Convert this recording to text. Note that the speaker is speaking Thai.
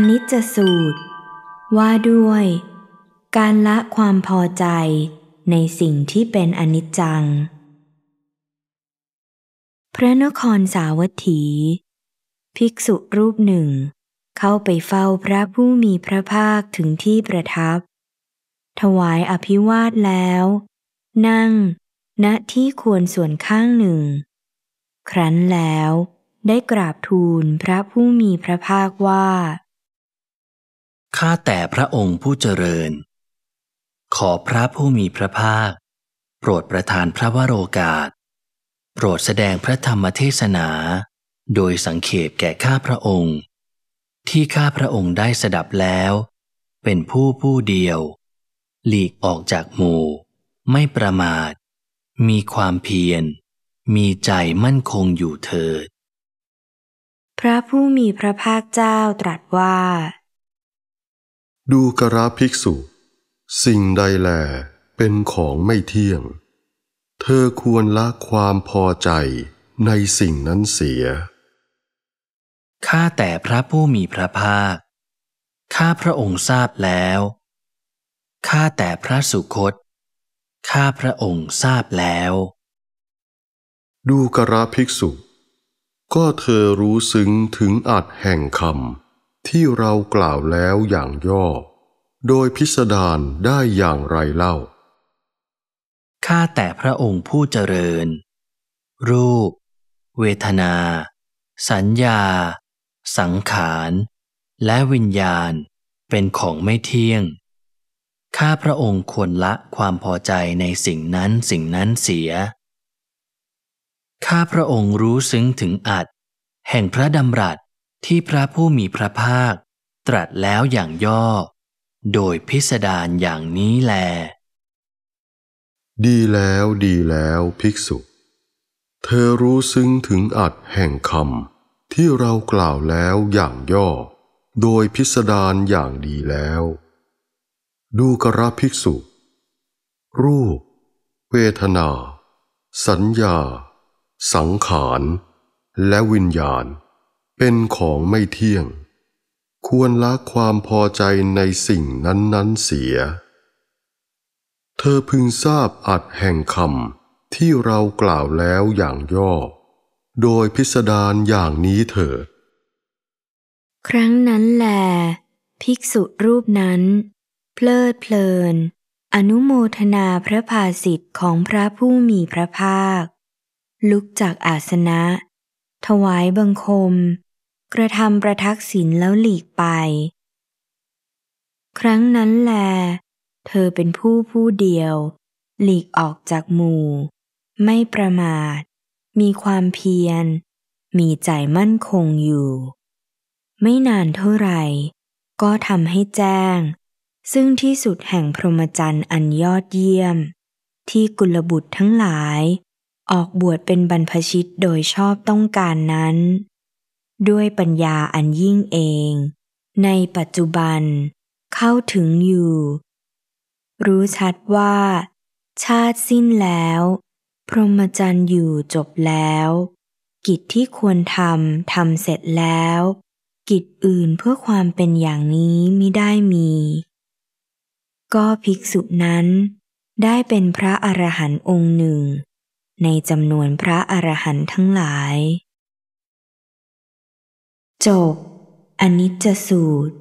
อนิจจสูตร ว่าด้วย การละความพอใจในสิ่งที่เป็นอนิจจัง พระนครสาวัตถี ภิกษุรูปหนึ่ง เข้าไปเฝ้าพระผู้มีพระภาคถึงที่ประทับ ถวายอภิวาทแล้ว นั่ง ณที่ควรส่วนข้างหนึ่ง ครั้นแล้วได้กราบทูลพระผู้มีพระภาคว่า ข้าแต่พระองค์ผู้เจริญ ขอพระผู้มีพระภาค โปรดประทานพระวโรกาส โปรดแสดงพระธรรมเทศนา โดยสังเขปแก่ข้าพระองค์ ที่ข้าพระองค์ได้สดับแล้ว เป็นผู้ผู้เดียว หลีกออกจากหมู่ ไม่ประมาท มีความเพียร มีใจมั่นคงอยู่เถิด พระผู้มีพระภาคเจ้าตรัสว่า ดูกระภิกษุ สิ่งใดแลเป็นของไม่เที่ยง เธอควรละความพอใจในสิ่งนั้นเสีย ข้าแต่พระผู้มีพระภาค ข้าพระองค์ทราบแล้ว ข้าแต่พระสุคต ข้าพระองค์ทราบแล้ว ดูกระภิกษุ ก็เธอรู้ซึ้งถึงอัดแห่งคำ ที่เรากล่าวแล้วอย่างย่อ โดยพิสดารได้อย่างไรเล่า ข้าแต่พระองค์ผู้เจริญ รูป เวทนา สัญญา สังขาร และวิญญาณเป็นของไม่เที่ยง ข้าพระองค์ควรละความพอใจในสิ่งนั้นสิ่งนั้นเสีย ข้าพระองค์รู้ซึ้งถึงอัดแห่งพระดำรัส ที่พระผู้มีพระภาค ตรัสแล้วอย่างย่อ โดยพิสดารอย่างนี้แล ดีแล้วดีแล้วภิกษุ เธอรู้ซึ้งถึงอัดแห่งคำที่เรากล่าวแล้วอย่างย่อ โดยพิสดารอย่างดีแล้ว ดูกระภิกษุ รูป เวทนา สัญญา สังขาร และวิญญาณ เป็นของไม่เที่ยง ควรละความพอใจในสิ่งนั้นๆเสีย เธอพึงทราบอัดแห่งคำที่เรากล่าวแล้วอย่างย่อ โดยพิสดารอย่างนี้เถิดครั้งนั้นแหลภิกษุรูปนั้น เพลิดเพลิน อนุโมทนาพระภาสิทธิ์ของพระผู้มีพระภาค ลุกจากอาสนะ ถวายบังคม กระทำประทักษิณแล้วหลีกไป ครั้งนั้นแล เธอเป็นผู้ผู้เดียว หลีกออกจากหมู่ ไม่ประมาท มีความเพียร มีใจมั่นคงอยู่ ไม่นานเท่าไหร่ ก็ทำให้แจ้ง ซึ่งที่สุดแห่งพรหมจรรย์อันยอดเยี่ยม ที่กุลบุตรทั้งหลาย ออกบวชเป็นบรรพชิตโดยชอบต้องการนั้น ด้วยปัญญาอันยิ่งเอง ในปัจจุบัน เข้าถึงอยู่ รู้ชัดว่า ชาติสิ้นแล้ว พรหมจรรย์อยู่จบแล้ว กิจที่ควรทำทำเสร็จแล้ว กิจอื่นเพื่อความเป็นอย่างนี้มิได้มี ก็ภิกษุนั้น ได้เป็นพระอรหันต์องค์หนึ่ง ในจำนวนพระอรหันต์ทั้งหลาย จบ อนิจจสูตร